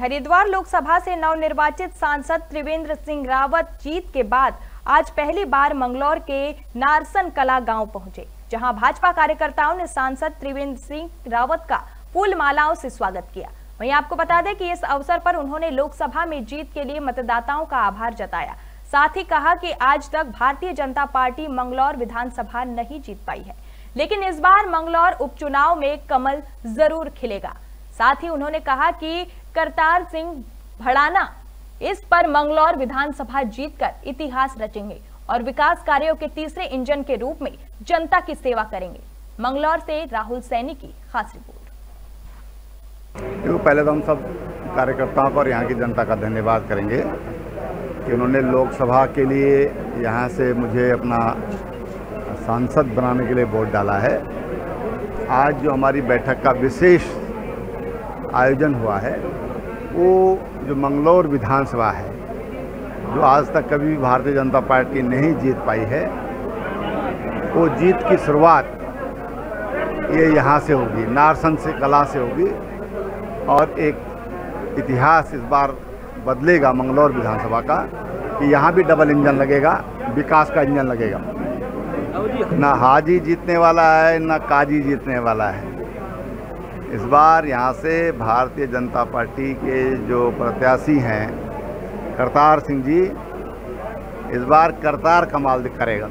हरिद्वार लोकसभा से नवनिर्वाचित सांसद त्रिवेंद्र सिंह रावत जीत के बाद आज पहली बार मंगलौर के नारसन कला गाँव पहुँचे, जहाँ भाजपा कार्यकर्ताओं ने सांसद त्रिवेंद्र सिंह रावत का फूल मालाओं से स्वागत किया। वहीं आपको बता दें कि इस अवसर पर उन्होंने लोकसभा में जीत के लिए मतदाताओं का आभार जताया। साथ ही कहा कि आज तक भारतीय जनता पार्टी मंगलौर विधानसभा नहीं जीत पाई है, लेकिन इस बार मंगलौर उपचुनाव में कमल ज़रूर खिलेगा। साथ ही उन्होंने कहा कि करतार सिंह भड़ाना इस पर मंगलौर विधानसभा जीतकर इतिहास रचेंगे और विकास कार्यों के तीसरे इंजन के रूप में जनता की सेवा करेंगे। मंगलौर से राहुल सैनी की खास रिपोर्ट। देखो, पहले तो हम सब कार्यकर्ताओं को और यहाँ की जनता का धन्यवाद करेंगे कि उन्होंने लोकसभा के लिए यहाँ से मुझे अपना सांसद बनाने के लिए वोट डाला है। आज जो हमारी बैठक का विशेष आयोजन हुआ है, वो जो मंगलौर विधानसभा है, जो आज तक कभी भी भारतीय जनता पार्टी नहीं जीत पाई है, वो जीत की शुरुआत ये यहाँ से होगी, नारसन से, कला से होगी और एक इतिहास इस बार बदलेगा मंगलौर विधानसभा का कि यहाँ भी डबल इंजन लगेगा, विकास का इंजन लगेगा। ना हाजी जीतने वाला है, ना काजी जीतने वाला है। इस बार यहाँ से भारतीय जनता पार्टी के जो प्रत्याशी हैं, करतार सिंह जी, इस बार करतार कमाल करेगा